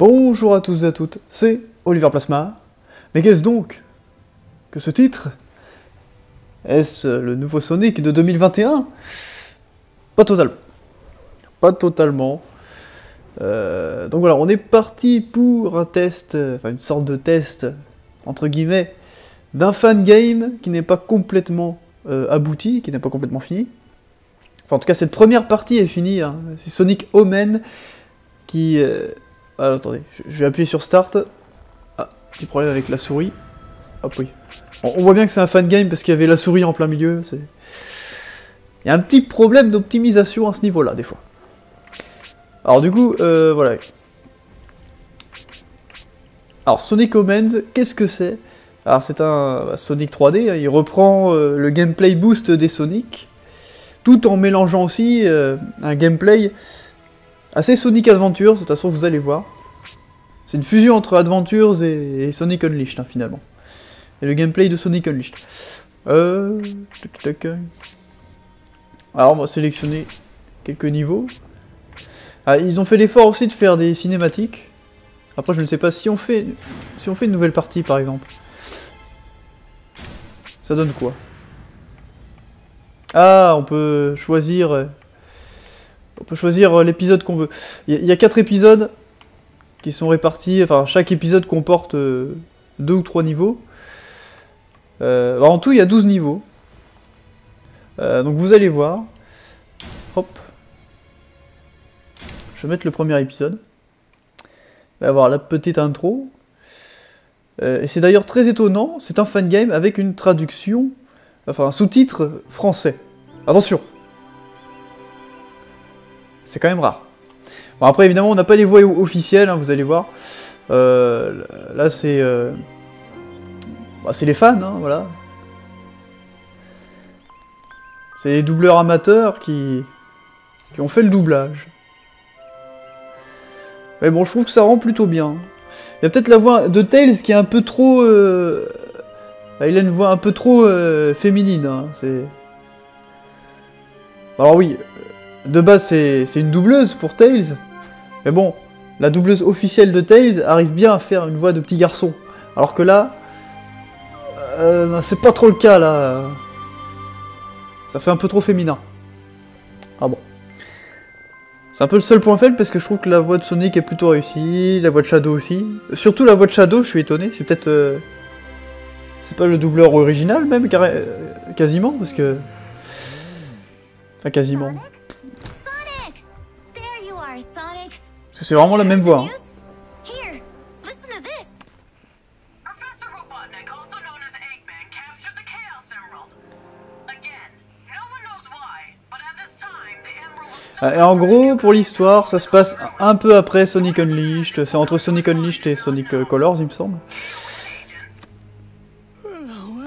Bonjour à tous et à toutes, c'est Oliver Plasma. Mais qu'est-ce donc que ce titre? Est-ce le nouveau Sonic de 2021 Pas totalement. Pas totalement. Euh, donc voilà, on est parti pour un test, euh, enfin une sorte de test, entre guillemets, d'un fan game qui n'est pas complètement euh, abouti, qui n'est pas complètement fini. Enfin, en tout cas, cette première partie est finie. hein. C'est Sonic Omen qui. Ah, attendez, je vais appuyer sur Start. Ah, petit problème avec la souris. Hop, oui. On voit bien que c'est un fan game parce qu'il y avait la souris en plein milieu. Il y a un petit problème d'optimisation à ce niveau-là, des fois. Alors, du coup, euh, voilà. Alors, Sonic Omens, qu'est-ce que c'est? Alors, c'est un bah, Sonic 3D. hein, il reprend euh, le gameplay boost des Sonic tout en mélangeant aussi euh, un gameplay assez Sonic Adventures, de toute façon vous allez voir. C'est une fusion entre Adventures et, Sonic Unleashed hein, finalement. Et le gameplay de Sonic Unleashed. Euh... Alors on va sélectionner quelques niveaux. Ah, ils ont fait l'effort aussi de faire des cinématiques. Après je ne sais pas si on fait si on fait une nouvelle partie par exemple. Ça donne quoi? Ah, on peut choisir. On peut choisir euh, l'épisode qu'on veut. Il y, a- quatre épisodes qui sont répartis. Enfin, chaque épisode comporte euh, deux ou trois niveaux. Euh, en tout, il y a 12 niveaux. Euh, donc, vous allez voir. Hop. Je vais mettre le premier épisode. Il va avoir la petite intro. Et c'est d'ailleurs très étonnant. C'est un fan game avec une traduction enfin un sous-titre français. Attention C'est quand même rare. Bon après évidemment on n'a pas les voix officielles, hein, vous allez voir. Euh, là c'est... euh, bah, c'est les fans, hein, voilà. C'est les doubleurs amateurs qui... qui ont fait le doublage. Mais bon je trouve que ça rend plutôt bien. Il y a peut-être la voix de Tails qui est un peu trop... euh, bah, il a une voix un peu trop féminine, hein, c'est... Alors oui, de base c'est une doubleuse pour Tails, mais bon, la doubleuse officielle de Tails arrive bien à faire une voix de petit garçon, alors que là, euh, c'est pas trop le cas là, ça fait un peu trop féminin. Ah bon. C'est un peu le seul point faible parce que je trouve que la voix de Sonic est plutôt réussie, la voix de Shadow aussi. Surtout la voix de Shadow, je suis étonné, c'est peut-être... euh, c'est pas le doubleur original même euh, quasiment parce que enfin quasiment Sonic! There you are, Sonic. parce que c'est vraiment la même voix. hein. Here, listen to this. Professor Robotnik, also known as Eggman, captured the Chaos Emerald. Again, no one knows why, but at this time, the Emerald was still Ah, Et en gros pour l'histoire ça se passe un peu après Sonic Unleashed, c'est entre Sonic Unleashed et Sonic euh, Colors il me semble.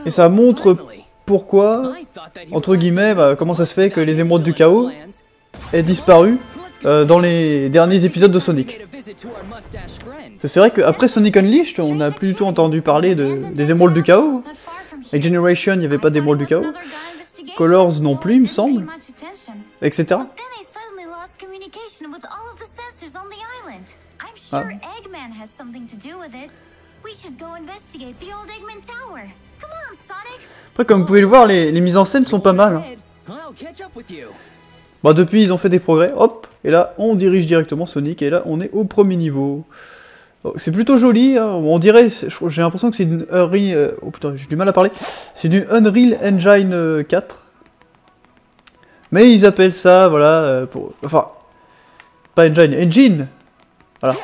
Et ça montre pourquoi entre guillemets bah, comment ça se fait que les émeraudes du chaos aient disparu euh, dans les derniers épisodes de Sonic. C'est vrai qu'après Sonic Unleashed on n'a plus du tout entendu parler de, des émeraudes du chaos. Avec Generation, il n'y avait pas d'émeraude du chaos, Colors non plus, il me semble. etc. Then I suddenly lost communication with all of the sensors on the island. I'm sure Ah. Eggman has something to do with it. We should go investigate the old Eggman Tower. Come on, Sonic. Après, comme vous pouvez le voir, les, les mises en scène sont pas mal. hein. Bah, depuis, ils ont fait des progrès. Hop, et là, on dirige directement Sonic, et là, on est au premier niveau. Oh, C'est plutôt joli, hein. on dirait, j'ai l'impression que c'est d'une Unreal... euh, oh putain, j'ai du mal à parler. C'est d'une Unreal Engine euh, 4. Mais ils appellent ça, voilà, euh, pour... Enfin, pas Engine, Engine Voilà.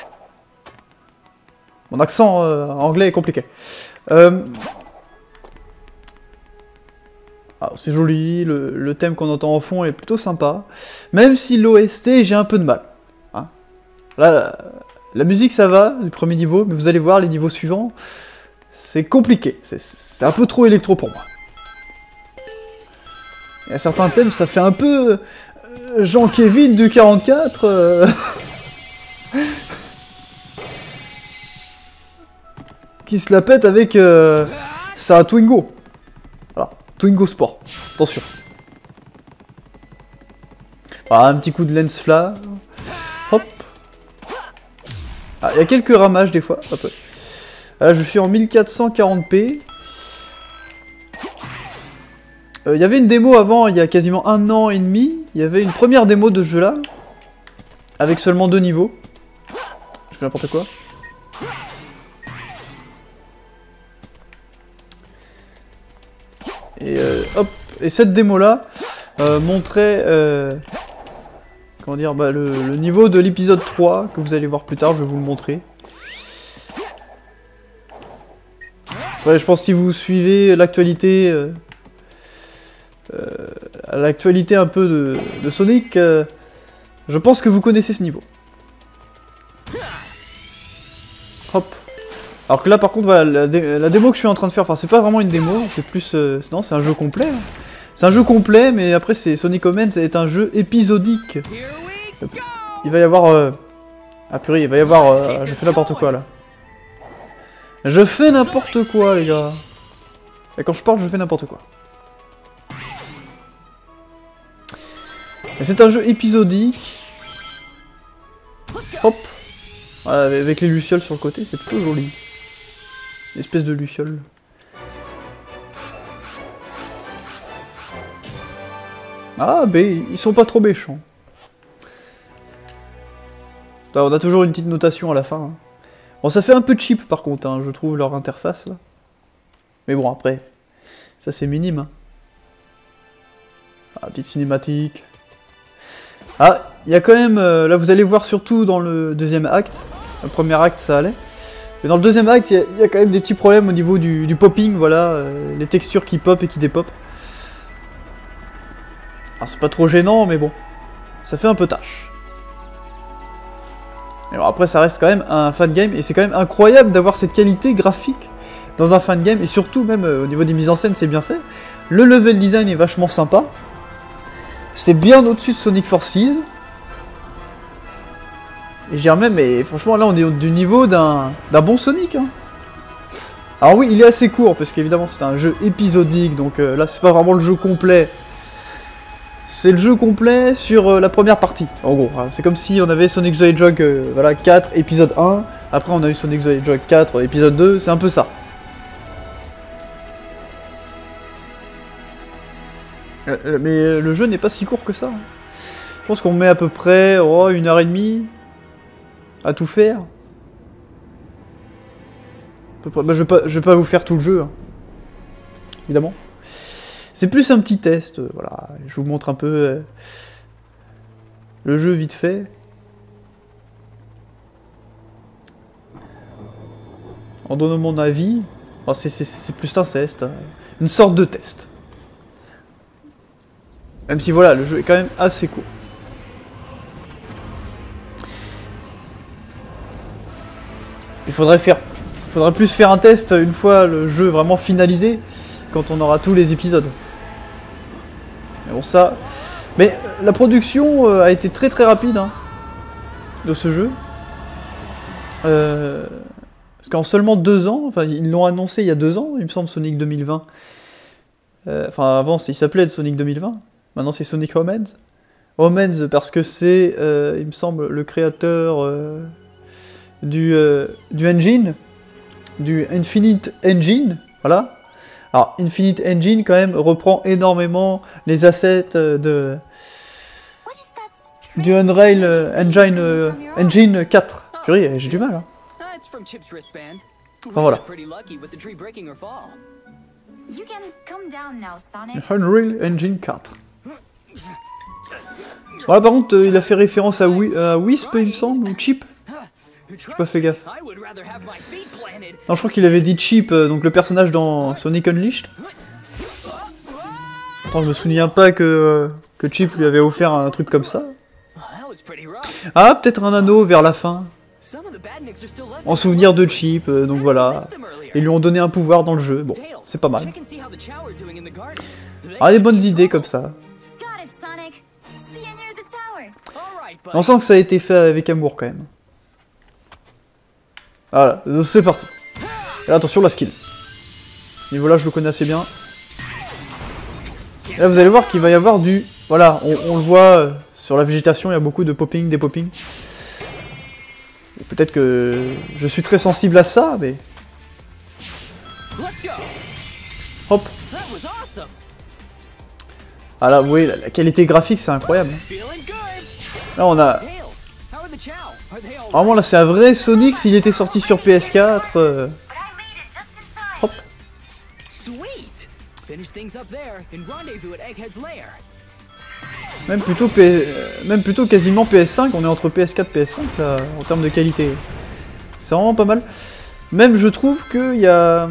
Mon accent euh, anglais est compliqué. Euh, c'est joli, le, thème qu'on entend en fond est plutôt sympa. Même si l'OST, j'ai un peu de mal. hein. La, musique, ça va, du premier niveau, mais vous allez voir, les niveaux suivants, c'est compliqué. C'est- un peu trop électro pour moi. Il y a certains thèmes, ça fait un peu euh, Jean-Kévin du 44. euh. qui se la pète avec euh, sa Twingo. Twingo Sport. Attention. Voilà, un petit coup de lens flash. Hop. Ah, il y a quelques ramages des fois. Hop. Là, je suis en 1440p. Euh, Il y avait une démo avant, il y a quasiment un an et demi. Il y avait une première démo de ce jeu là. Avec seulement deux niveaux. Je fais n'importe quoi. Et euh, hop. Et cette démo là euh, montrait. euh, comment dire bah, le, niveau de l'épisode 3 que vous allez voir plus tard, je vais vous le montrer. Ouais, je pense que si vous suivez l'actualité, euh, l'actualité un peu de, Sonic, je pense que vous connaissez ce niveau. Alors que là, par contre, voilà, la, dé- la démo que je suis en train de faire, enfin, c'est pas vraiment une démo, c'est plus, euh, non, c'est un jeu complet. hein. C'est un jeu complet, mais après, c'est Sonic Omens est un jeu épisodique. Il va y avoir, euh, ah purée, il va y avoir, euh, je fais n'importe quoi là. Je fais n'importe quoi, les gars. Et quand je parle, je fais n'importe quoi. C'est un jeu épisodique. Hop. Avec les lucioles sur le côté, c'est plutôt joli. Espèce de luciole. Ah, ben, ils sont pas trop méchants. On a toujours une petite notation à la fin. hein. Bon, ça fait un peu cheap par contre, hein, je trouve leur interface. Mais bon, après, ça c'est minime. hein. Ah, petite cinématique. Ah, il y a quand même. euh, là, vous allez voir surtout dans le deuxième acte. Le premier acte, ça allait. Mais dans le deuxième acte, il y a- quand même des petits problèmes au niveau du, popping, voilà. euh, les textures qui pop et qui dépop. Alors, c'est pas trop gênant, mais bon. Ça fait un peu tâche. Alors après, ça reste quand même un fan game, et c'est quand même incroyable d'avoir cette qualité graphique dans un fan game, et surtout même euh, au niveau des mises en scène, c'est bien fait. Le level design est vachement sympa. C'est bien au-dessus de Sonic Forces. Et je dirais même, mais franchement, là, on est du niveau d'un bon Sonic. hein. Alors oui, il est assez court, parce qu'évidemment, c'est un jeu épisodique, donc euh, là, c'est pas vraiment le jeu complet. C'est le jeu complet sur euh, la première partie, en gros. hein. C'est comme si on avait Sonic the Hedgehog euh, voilà, 4, épisode 1. Après, on a eu Sonic the Hedgehog 4, euh, épisode 2. C'est un peu ça. Mais le jeu n'est pas si court que ça. hein. Je pense qu'on met à peu près oh, une heure et demie à tout faire. Bah, je, vais pas, je vais pas vous faire tout le jeu, hein. évidemment. C'est plus un petit test, euh, voilà. Je vous montre un peu euh, le jeu vite fait. En donnant mon avis, oh, c'est plus un test, hein. une sorte de test. Même si voilà, le jeu est quand même assez court. Faudrait faire, faudrait plus faire un test une fois le jeu vraiment finalisé, quand on aura tous les épisodes. Mais bon ça, mais euh, la production euh, a été très très rapide hein, de ce jeu. Euh, parce qu'en seulement deux ans, enfin ils l'ont annoncé il y a deux ans, il me semble Sonic 2020. Euh, Enfin avant il s'appelait Sonic 2020, maintenant c'est Sonic Homens. Homens parce que c'est, il me semble, le créateur du, euh, du engine, du Infinite Engine, voilà. Alors Infinite Engine quand même reprend énormément les assets euh, de, du Unreal euh, Engine, Engine 4. Purée, j'ai du mal. Hein. Enfin, voilà. Unreal Engine 4. Voilà, par contre, il a fait référence à Wisp, il me semble, ou Chip. J'ai pas fait gaffe. Non, je crois qu'il avait dit Chip, euh, donc le personnage dans Sonic Unleashed. Attends, je me souviens pas que, que Chip lui avait offert un truc comme ça. Ah, peut-être un anneau vers la fin, en souvenir de Chip, euh, donc voilà. Ils lui ont donné un pouvoir dans le jeu, bon, c'est pas mal. Ah, des bonnes idées comme ça. On sent que ça a été fait avec amour quand même. Voilà, c'est parti. Et là, attention, la skill. Ce niveau-là, je le connais assez bien. Là, vous allez voir qu'il va y avoir du... Voilà, on, le voit euh, sur la végétation, il y a beaucoup de popping, des popping. Peut-être que je suis très sensible à ça, mais hop. Ah là, vous voyez, la, qualité graphique, c'est incroyable. Good. Là, on a... Vraiment, là, c'est un vrai Sonic s'il était sorti sur PS4. euh. Hop. Même plutôt, P- euh, même plutôt quasiment PS5, on est entre PS4 et PS5 là, en termes de qualité. C'est vraiment pas mal. Même je trouve qu'il y a...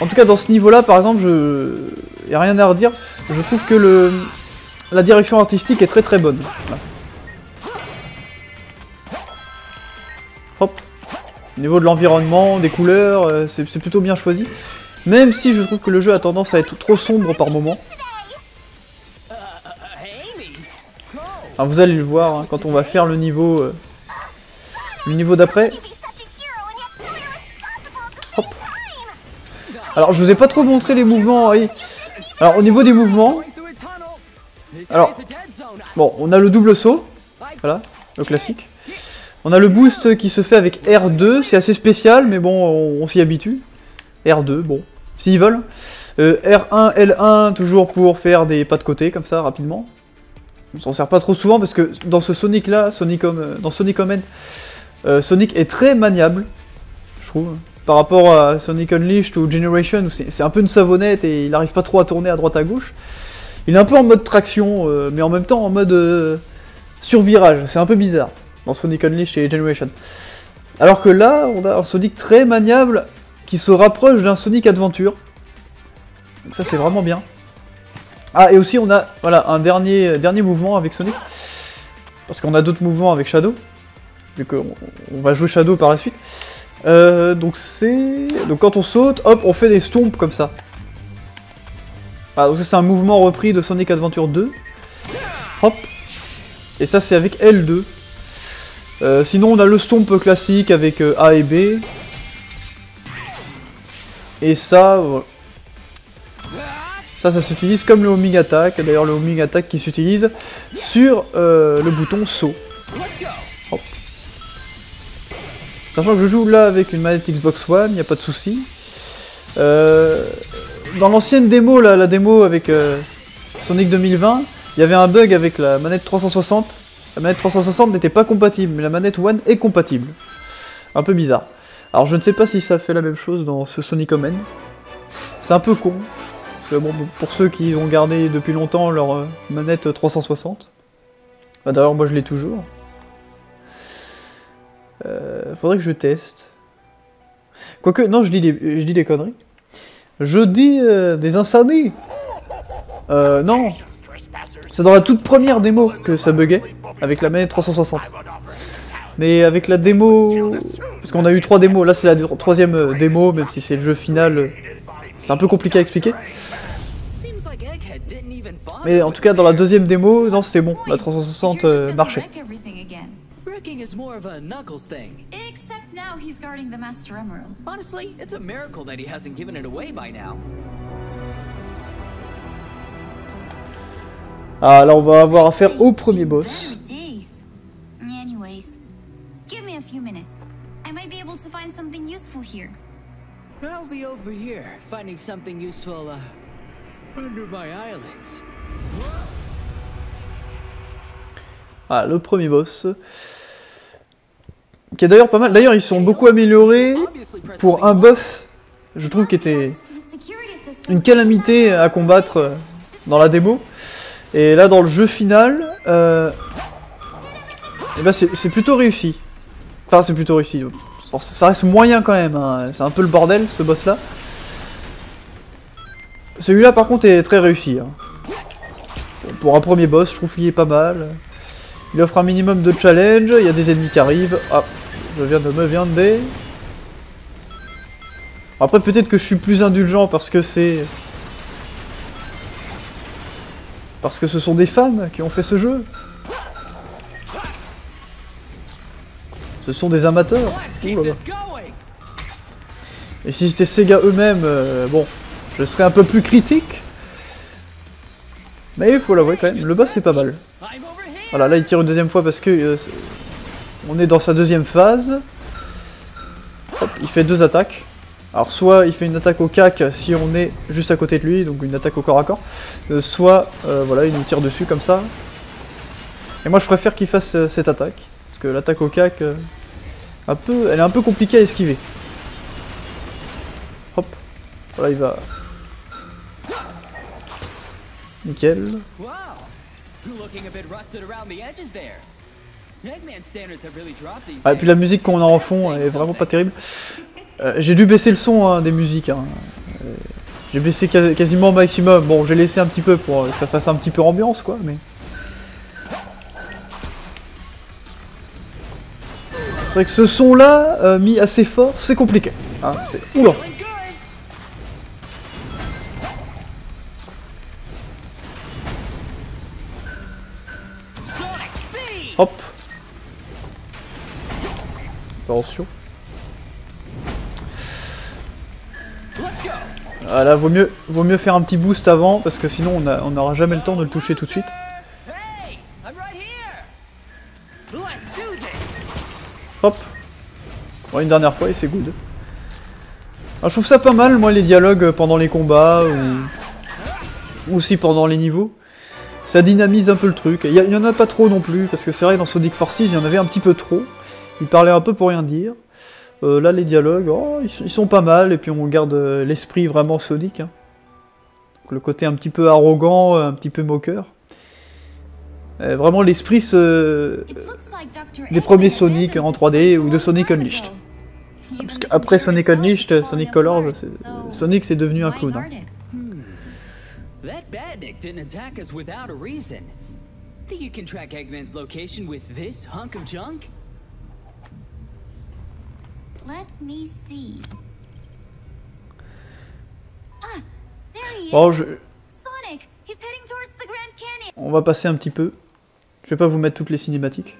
En tout cas dans ce niveau-là par exemple, je... y a rien à redire. Je trouve que le... la direction artistique est très très bonne. Voilà. Hop. Au niveau de l'environnement, des couleurs, euh, c'est plutôt bien choisi. Même si je trouve que le jeu a tendance à être trop sombre par. Oh, Ah, vous allez le voir hein, quand on va faire le niveau, euh, le niveau d'après. Alors, je vous ai pas trop montré les mouvements. oui. Alors, au niveau des mouvements, Alors- bon, on a le double saut, voilà, le classique. On a le boost qui se fait avec R2, c'est assez spécial, mais bon, on, s'y habitue. R2, bon, s'ils veulent. Euh, R1, L1, toujours pour faire des pas de côté, comme ça, rapidement. On s'en sert pas trop souvent, parce que dans ce Sonic-là, Sonic, euh, dans Sonic Comment, euh, Sonic est très maniable, je trouve. Par rapport à Sonic Unleashed ou Generation, où c'est un peu une savonnette et il arrive pas trop à tourner à droite à gauche. Il est un peu en mode traction, mais en même temps en mode survirage. C'est un peu bizarre dans Sonic Unleashed et Generation. Alors que là, on a un Sonic très maniable qui se rapproche d'un Sonic Adventure. Donc ça, c'est vraiment bien. Ah, et aussi, on a voilà, un dernier, mouvement avec Sonic. Parce qu'on a d'autres mouvements avec Shadow. Vu qu'on on va jouer Shadow par la suite. Euh, donc c'est... Donc quand on saute, hop, on fait des stomps comme ça. Ah, donc ça c'est un mouvement repris de Sonic Adventure 2. Hop. Et ça c'est avec L2. Euh, sinon on a le stomp classique avec euh, A et B. Et ça... voilà. Ça, ça s'utilise comme le homing attack. D'ailleurs le homing attack qui s'utilise sur euh, le bouton saut. Sachant que je joue là avec une manette Xbox One, il a pas de souci. Euh, dans l'ancienne démo, la démo avec euh, Sonic 2020, il y avait un bug avec la manette 360. La manette 360 n'était pas compatible, mais la manette One est compatible. Un peu bizarre. Alors je ne sais pas si ça fait la même chose dans ce Sonic Omen. C'est un peu con. Pour ceux qui ont gardé depuis longtemps leur euh, manette 360. Bah, D'ailleurs moi je l'ai toujours. Euh, faudrait que je teste. Quoique, non, je dis des, je dis des conneries. Je dis euh, des insanies. Euh, non. C'est dans la toute première démo que ça buguait, avec la manette 360. Mais avec la démo... Parce qu'on a eu trois démos, là c'est la troisième euh, démo, même si c'est le jeu final, euh, c'est un peu compliqué à expliquer. Mais en tout cas, dans la deuxième démo, non, c'est bon, la 360 You're euh, marchait. Except now he's guarding the Master Emerald. Honestly, it's a miracle that he hasn't given it away by now. Ah, là on va avoir affaire au premier boss. Damn days. Anyways, give me a few minutes. I might be able to find something useful here. I'll be over here, finding something useful, uh, under my eyelids. Ah, le premier boss. Qui est d'ailleurs pas mal. D'ailleurs, ils sont beaucoup améliorés pour un boss, je trouve, qui était une calamité à combattre euh, dans la démo. Et là, dans le jeu final, euh, eh ben, c'est plutôt réussi. Enfin, c'est plutôt réussi. Ça reste moyen quand même. hein. C'est un peu le bordel, ce boss-là. Celui-là, par contre, est très réussi. hein. Pour un premier boss, je trouve qu'il est pas mal. Il offre un minimum de challenge. Il y a des ennemis qui arrivent. Ah, je viens de me viander. Après, peut-être que je suis plus indulgent parce que c'est. Parce que ce sont des fans qui ont fait ce jeu. Ce sont des amateurs. Ouh là là. Et si c'était Sega eux-mêmes, euh, bon, je serais un peu plus critique. Mais il faut l'avouer quand même, le boss c'est pas mal. Voilà, là il tire une deuxième fois parce que euh, on est dans sa deuxième phase. Hop, il fait deux attaques. Alors soit il fait une attaque au cac si on est juste à côté de lui, donc une attaque au corps à corps. euh, soit euh, voilà, il nous tire dessus comme ça. Et moi je préfère qu'il fasse euh, cette attaque. Parce que l'attaque au cac, un peu, elle est un peu compliquée à esquiver. Hop. Voilà, il va... Nickel. Ah, et puis la musique qu'on a en fond est vraiment pas terrible. Euh, j'ai dû baisser le son hein, des musiques. hein. Euh, j'ai baissé quasiment au maximum. Bon, j'ai laissé un petit peu pour euh, que ça fasse un petit peu ambiance, quoi, mais... C'est vrai que ce son-là, mis assez fort, c'est compliqué. Hein, c'est... Oula! Hop Attention. Ah là, vaut mieux, vaut mieux faire un petit boost avant, parce que sinon on n'aura jamais le temps de le toucher tout de suite. Hop. Bon, une dernière fois et c'est good. Alors, je trouve ça pas mal, moi, les dialogues pendant les combats ou, aussi pendant les niveaux. Ça dynamise un peu le truc. Il y, y en a pas trop non plus, parce que c'est vrai dans Sonic Forces, il y en avait un petit peu trop. Il parlait un peu pour rien dire. Euh, là, les dialogues, oh, ils, sont- pas mal, et puis on garde euh, l'esprit vraiment Sonic. hein. Le côté un petit peu arrogant, un petit peu moqueur. Euh, vraiment l'esprit des premiers Sonic en abandoned 3D the ou de Sonic Unleashed. Parce qu'après Sonic Unleashed, Sonic Colors, Sonic c'est devenu un clown. hein. guard Bon, je- Sonic, he's heading towards the Grand Canyon. on va passer un petit peu. Je vais pas vous mettre toutes les cinématiques.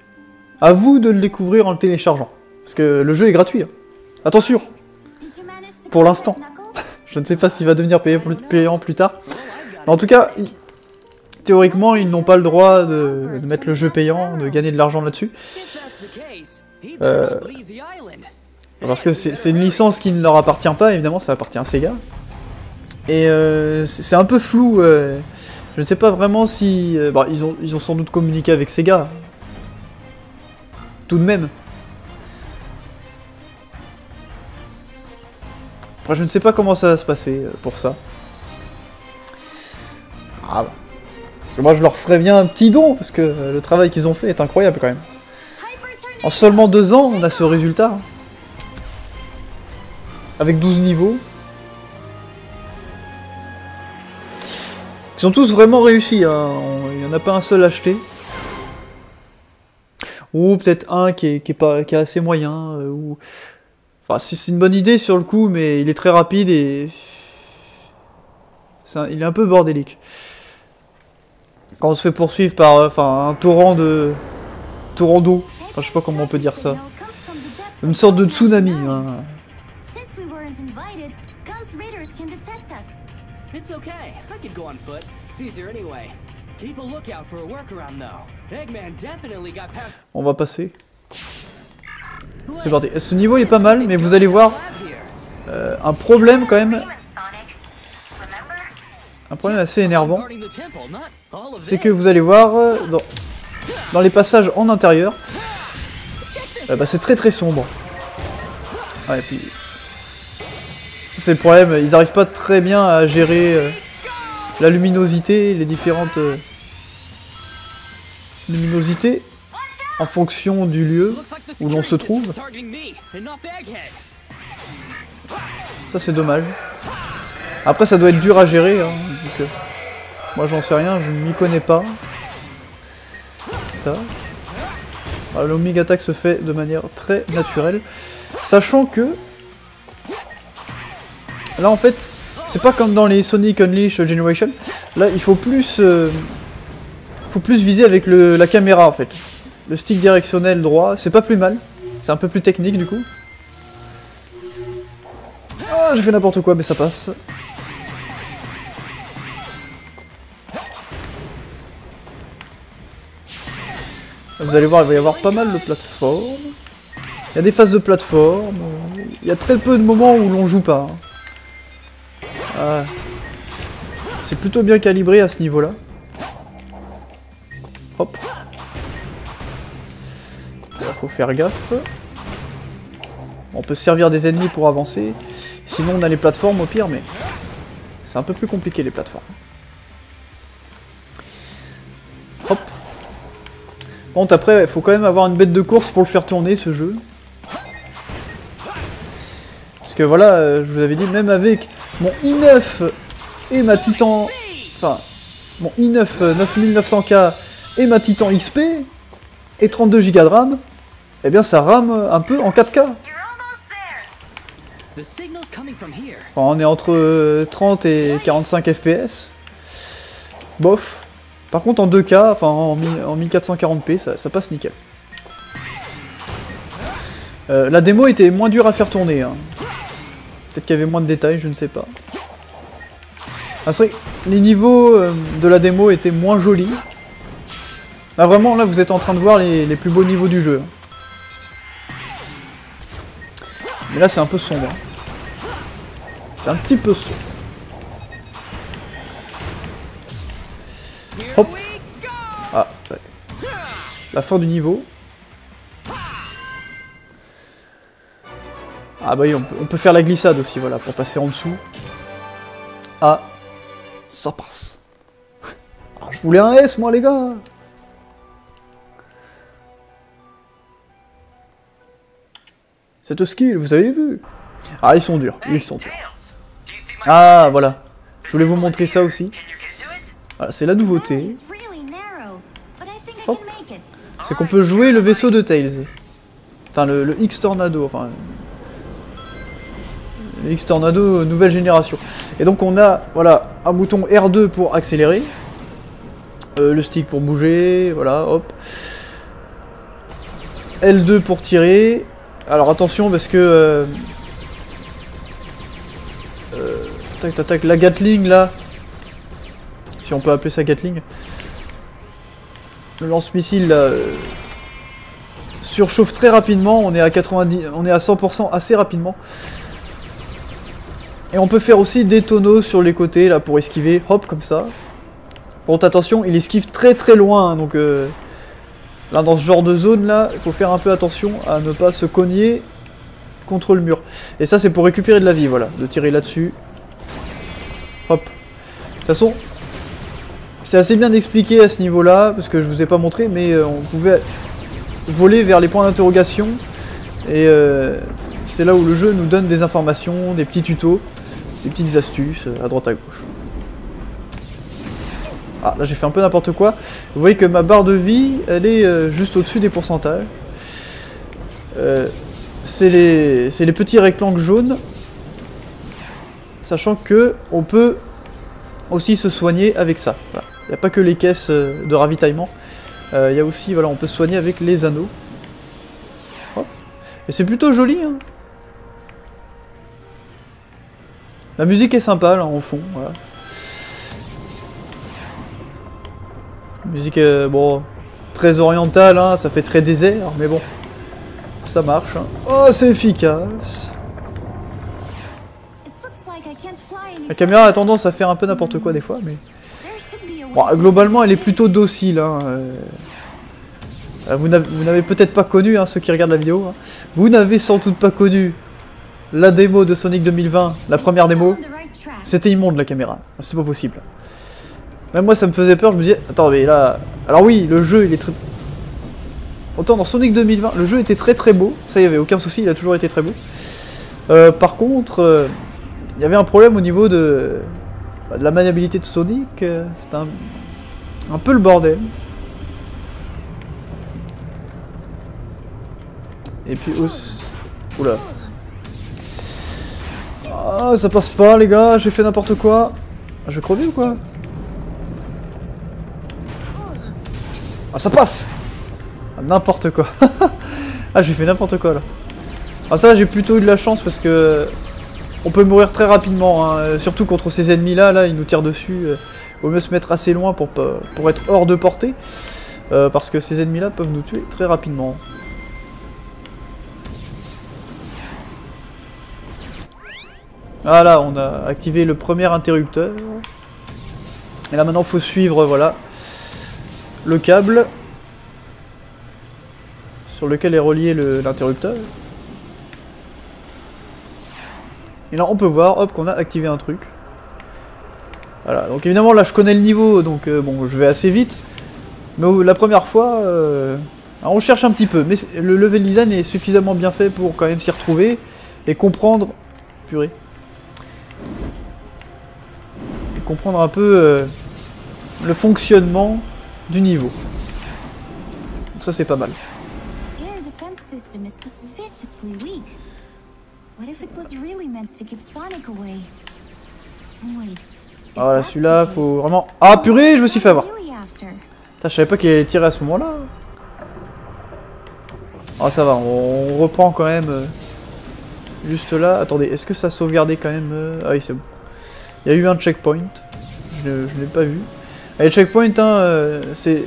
À vous de le découvrir en le téléchargeant. Parce que le jeu est gratuit. hein. Attention, Pour l'instant. je ne sais pas s'il va devenir payant plus, payant plus tard. Mais en tout cas, théoriquement, ils n'ont pas le droit de, de mettre le jeu payant, de gagner de l'argent là-dessus. Euh, Parce que c'est une licence qui ne leur appartient pas, évidemment, ça appartient à Sega. Et euh, c'est un peu flou. euh, je ne sais pas vraiment si. euh, bah, ils, ont, ils ont sans doute communiqué avec Sega. Tout de même. Après, je ne sais pas comment ça va se passer euh, pour ça. Ah bah. Parce que moi, je leur ferais bien un petit don, parce que le travail qu'ils ont fait est incroyable quand même. En seulement deux ans, on a ce résultat. hein. Avec 12 niveaux. Ils sont tous vraiment réussis, hein. Il n'y en a pas un seul acheté. Ou peut-être un qui est, pas, qui est assez moyen. euh. Enfin, c'est une bonne idée sur le coup, mais il est très rapide et... il est un peu bordélique. Quand on se fait poursuivre par euh, enfin, un torrent de... torrent d'eau. Enfin, je sais pas comment on peut dire ça. Une sorte de tsunami. hein. On foot. It's easier anyway. Keep a lookout for a workaround, though. Eggman definitely got past. On va passer. C'est parti. Ce niveau il est pas mal, mais vous allez voir euh, un problème quand même, un problème assez énervant, c'est que vous allez voir euh, dans, dans les passages en intérieur, euh, bah, c'est très très sombre. Ouais, et puis c'est le problème, ils arrivent pas très bien à gérer euh, la luminosité, les différentes euh, luminosités en fonction du lieu. Où l'on se trouve. Ça c'est dommage. Après ça doit être dur à gérer. Hein, euh, moi j'en sais rien, je ne m'y connais pas. Voilà, L'Omega Attack se fait de manière très naturelle. Sachant que... Là en fait, c'est pas comme dans les Sonic Unleashed Generation. Là il faut plus... euh, faut plus viser avec la caméra en fait. Le stick directionnel droit, c'est pas plus mal. C'est un peu plus technique du coup. Ah, j'ai fait n'importe quoi, mais ça passe. Vous allez voir, il va y avoir pas mal de plateformes. Il y a des phases de plateforme. Il y a très peu de moments où l'on joue pas. hein. C'est plutôt bien calibré à ce niveau-là. Hop. Là, faut faire gaffe. On peut se servir des ennemis pour avancer. Sinon, on a les plateformes au pire, mais c'est un peu plus compliqué les plateformes. Hop. Bon, après, il faut quand même avoir une bête de course pour le faire tourner ce jeu. Parce que voilà, euh, je vous avais dit, même avec mon i9 et ma Titan. Enfin, mon i9 euh, 9900K et ma Titan XP et 32 Go de RAM, eh bien ça rame un peu en 4K. You're almost there. The signal's coming from here. Enfin, on est entre euh, 30 et 45 FPS. Bof. Par contre, en 2K, enfin en, mi- en 1440p, ça, ça passe nickel. Euh, la démo était moins dure à faire tourner. hein. Peut-être qu'il y avait moins de détails, je ne sais pas. Ah, c'est vrai les niveaux euh, de la démo étaient moins jolis. Là, vraiment, là, vous êtes en train de voir les, les plus beaux niveaux du jeu. Mais là, c'est un peu sombre. hein. C'est un petit peu sombre. Hop. Ah. La fin du niveau. Ah bah oui, on peut, faire la glissade aussi, voilà, pour passer en dessous. Ah, ça passe. Ah, je voulais un S, moi, les gars Cette skill, vous avez vu? Ah, ils sont durs, ils sont durs. Ah, voilà. Je voulais vous montrer ça aussi. Voilà, c'est la nouveauté. C'est qu'on peut jouer le vaisseau de Tails. Enfin, le, le X-Tornado, enfin... X-Tornado nouvelle génération. Et donc on a, voilà, un bouton R2 pour accélérer. Euh, le stick pour bouger, voilà, hop. L2 pour tirer. Alors attention parce que... Euh, euh, la Gatling là. Si on peut appeler ça Gatling. Le lance-missile là, surchauffe très rapidement, on est à 90, on est à 100% assez rapidement. Et on peut faire aussi des tonneaux sur les côtés là pour esquiver, hop comme ça. Bon attention, il esquive très très loin, hein, donc euh, là dans ce genre de zone là, il faut faire un peu attention à ne pas se cogner contre le mur. Et ça c'est pour récupérer de la vie, voilà, de tirer là-dessus. Hop. De toute façon, c'est assez bien expliqué à ce niveau-là, parce que je vous ai pas montré, mais euh, on pouvait voler vers les points d'interrogation. Et euh, c'est là où le jeu nous donne des informations, des petits tutos, des petites astuces euh, à droite à gauche. Ah, là j'ai fait un peu n'importe quoi. Vous voyez que ma barre de vie, elle est euh, juste au-dessus des pourcentages. Euh, c'est les, petits rectangles jaunes. Sachant que on peut aussi se soigner avec ça. Il n'y a pas que les caisses de ravitaillement. Il y a aussi, voilà, on peut se soigner avec les anneaux. Hop. Et c'est plutôt joli. Hein. La musique est sympa là en fond. Voilà. Musique, euh, bon, très orientale, hein, ça fait très désert, mais bon, ça marche. hein. Oh, c'est efficace. La caméra a tendance à faire un peu n'importe quoi des fois, mais... Globalement, elle est plutôt docile. hein, euh. Euh, Vous n'avez peut-être pas connu, hein, ceux qui regardent la vidéo, vous n'avez sans doute pas connu la démo de Sonic 2020, la première démo. C'était immonde la caméra, c'est pas possible. Même moi ça me faisait peur, je me disais, attends mais là... Alors oui, le jeu il est très... Autant dans Sonic 2020, le jeu était très très beau, ça y avait aucun souci, il a toujours été très beau. Euh, par contre, euh, il y avait un problème au niveau de, de la maniabilité de Sonic, euh, c'était un, un peu le bordel. Et puis aussi... Oula. Ah, ça passe pas les gars, j'ai fait n'importe quoi. Ah, Je vais crever ou quoi? Ah, ça passe Ah, N'importe quoi. ah, j'ai fait n'importe quoi là. Ah, ça, j'ai plutôt eu de la chance parce que. On peut mourir très rapidement, hein, euh, surtout contre ces ennemis là, là, ils nous tirent dessus. euh, Vaut mieux se mettre assez loin pour, pour être hors de portée. Euh, parce que ces ennemis-là peuvent nous tuer très rapidement. Voilà, on a activé le premier interrupteur. Et là maintenant, faut suivre, voilà, le câble sur lequel est relié l'interrupteur. Et là, on peut voir, hop, qu'on a activé un truc. Voilà, donc évidemment, là, je connais le niveau, donc euh, bon, je vais assez vite. Mais euh, la première fois, euh, on cherche un petit peu, mais le level design est suffisamment bien fait pour quand même s'y retrouver et comprendre... Purée. Comprendre un peu euh, le fonctionnement du niveau. Donc ça, c'est pas mal. If Ah, voilà, celui-là, faut vraiment... Ah, purée, je me suis fait avoir. Putain, je savais pas qu'il allait tirer à ce moment-là. Ah, ça va, on, reprend quand même. euh, juste là. Attendez, est-ce que ça a sauvegardé quand même euh, Ah oui, c'est bon. Il y a eu un checkpoint. Je, je l'ai pas vu. Les checkpoints, hein, euh, c'est...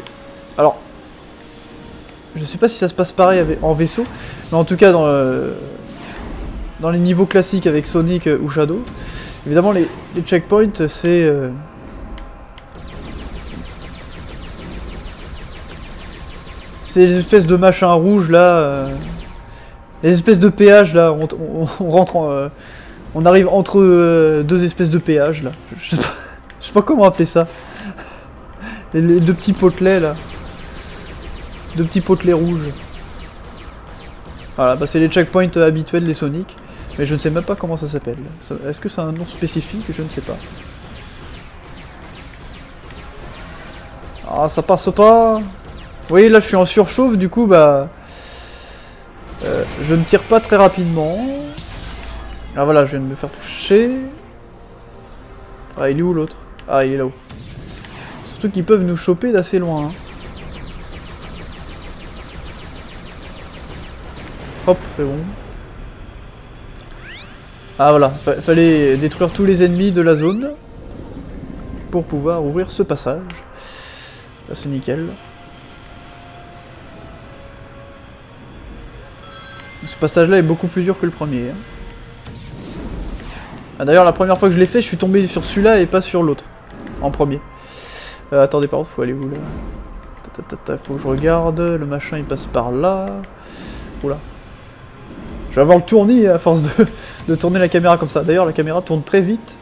Alors... Je sais pas si ça se passe pareil en vaisseau, mais en tout cas dans, le- dans les niveaux classiques avec Sonic euh, ou Shadow, évidemment les, les checkpoints c'est... euh, C'est les espèces de machins rouges là. euh, les espèces de péages là. On, on- on rentre en, euh, on arrive entre euh, deux espèces de péages là. Je sais pas, comment appeler ça. Les, deux petits potelets là. Deux petits potelets rouges. Voilà, bah c'est les checkpoints euh, habituels des Sonic. Mais je ne sais même pas comment ça s'appelle. Est-ce que c'est un nom spécifique? Je ne sais pas. Ah, ça passe pas. Vous voyez, là je suis en surchauffe, du coup, bah. euh, je ne tire pas très rapidement. Ah voilà, je viens de me faire toucher. Ah, il est où l'autre? Ah, il est là-haut. Surtout qu'ils peuvent nous choper d'assez loin. hein. Hop, c'est bon. Ah voilà, fa- fallait détruire tous les ennemis de la zone pour pouvoir ouvrir ce passage. Là c'est nickel. Ce passage là est beaucoup plus dur que le premier. hein. Ah, D'ailleurs la première fois que je l'ai fait je suis tombé sur celui-là et pas sur l'autre. En premier. Euh, attendez par contre faut aller où là Faut que je regarde. Le machin il passe par là. Oula. Je vais avoir le tournis à force de, de tourner la caméra comme ça. D'ailleurs la caméra tourne très vite.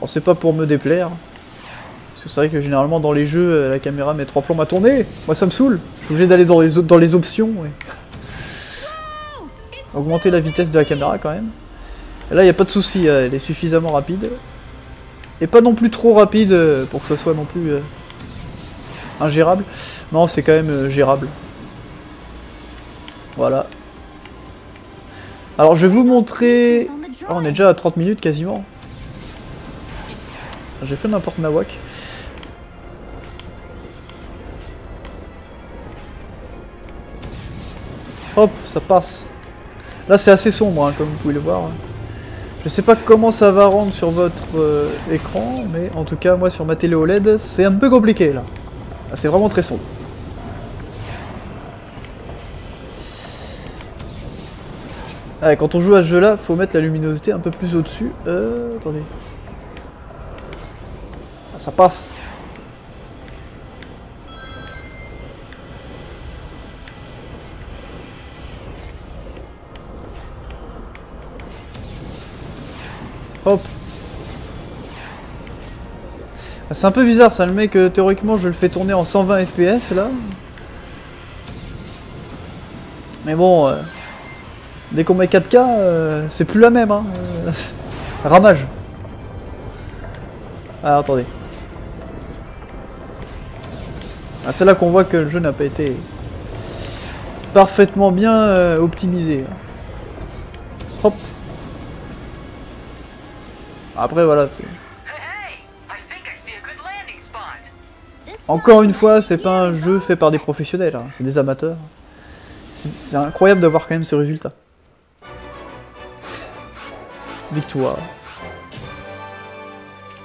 Bon c'est pas pour me déplaire. Parce que c'est vrai que généralement dans les jeux, euh, la caméra met trois plombs à tourner. Moi ça me saoule. Je suis obligé d'aller dans les, o- dans les options. Augmenter la vitesse de la caméra quand même. Là il n'y a pas de souci, euh, elle est suffisamment rapide. Et pas non plus trop rapide euh, pour que ce soit non plus euh, ingérable. Non c'est quand même gérable. Voilà. Alors je vais vous montrer... Oh, on est déjà à 30 minutes quasiment. J'ai fait n'importe nawak. Hop, ça passe. Là c'est assez sombre, hein, comme vous pouvez le voir. Je sais pas comment ça va rendre sur votre euh, écran, mais en tout cas moi sur ma télé OLED c'est un peu compliqué là. Ah, c'est vraiment très sombre. Ah, quand on joue à ce jeu là, faut mettre la luminosité un peu plus au-dessus. Euh, attendez. Ah, ça passe. Hop. Ah, C'est un peu bizarre ça, le mec, euh, théoriquement je le fais tourner en 120 fps là. Mais bon, euh, dès qu'on met 4K, euh, c'est plus la même. Hein. ramage. Ah, attendez. Ah, c'est là qu'on voit que le jeu n'a pas été parfaitement bien optimisé. Hop. Après, voilà, c'est... Encore une fois, c'est pas un jeu fait par des professionnels, hein, c'est des amateurs. C'est incroyable d'avoir quand même ce résultat. Victoire.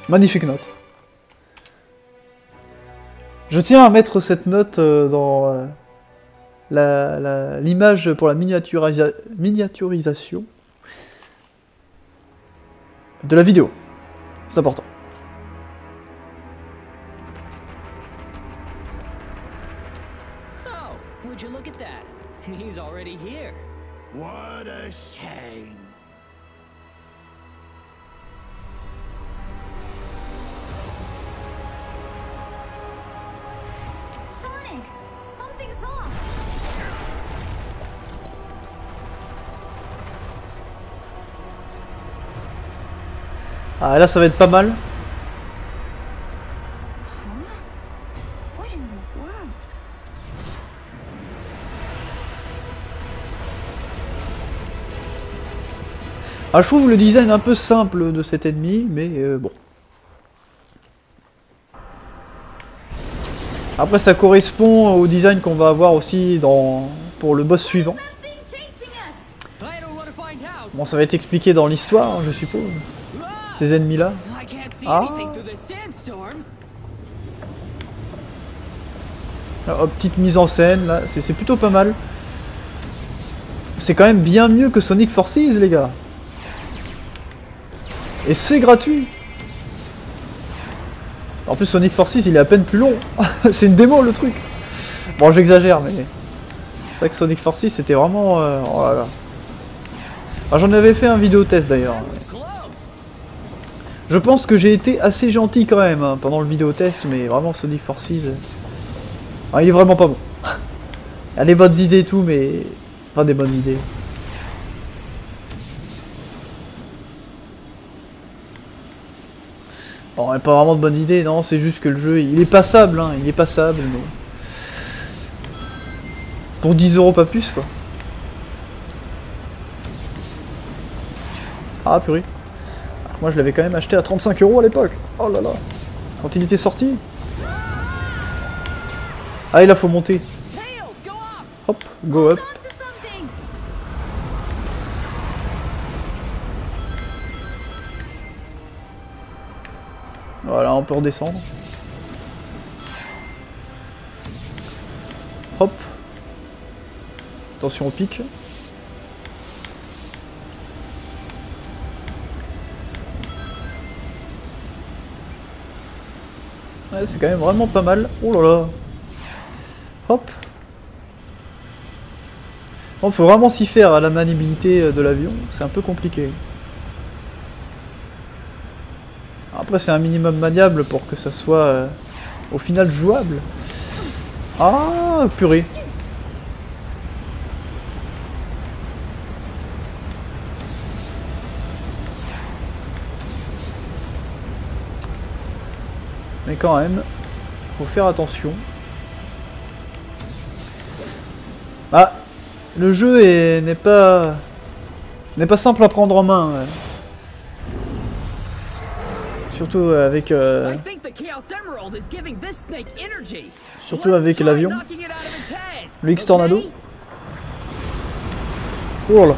Magnifique note. Je tiens à mettre cette note euh, dans euh, la- la- l'image pour la miniaturisa- miniaturisation de la vidéo. C'est important. Ah là ça va être pas mal. Ah, je trouve le design un peu simple de cet ennemi, mais euh, bon. Après, ça correspond au design qu'on va avoir aussi dans pour le boss suivant. Bon, ça va être expliqué dans l'histoire, je suppose. Ces ennemis-là. Ah. hop, petite mise en scène, là, c'est plutôt pas mal. C'est quand même bien mieux que Sonic Forces, les gars. Et c'est gratuit. En plus, Sonic Forces, il est à peine plus long. c'est une démo, le truc. Bon, j'exagère, mais... C'est vrai que Sonic Forces, c'était vraiment... euh, Oh là là. Ah, J'en avais fait un vidéo test, d'ailleurs. Je pense que j'ai été assez gentil quand même hein, pendant le vidéo test, mais vraiment Sonic Forces, euh, ah, il est vraiment pas bon. il y a des bonnes idées et tout, mais pas des bonnes idées. Bon, a pas vraiment de bonnes idées, non, c'est juste que le jeu, il est passable, hein, il est passable. Pour 10 euros pas plus, quoi. Ah, purée. Moi, je l'avais quand même acheté à 35 euros à l'époque. Oh là là. Quand il était sorti. Ah, et là, faut monter. Hop, go up. Voilà, on peut redescendre. Hop. Attention au pic. Ouais, c'est quand même vraiment pas mal. Oh là là. Hop. Bon, faut vraiment s'y faire à la maniabilité euh, de l'avion. C'est un peu compliqué. Après, c'est un minimum maniable pour que ça soit euh, au final jouable. Ah, purée. Mais quand même, faut faire attention. Ah, le jeu est- n'est pas n'est pas simple à prendre en main. ouais. Surtout avec euh. Surtout avec l'avion. Le X-Tornado. Oh là.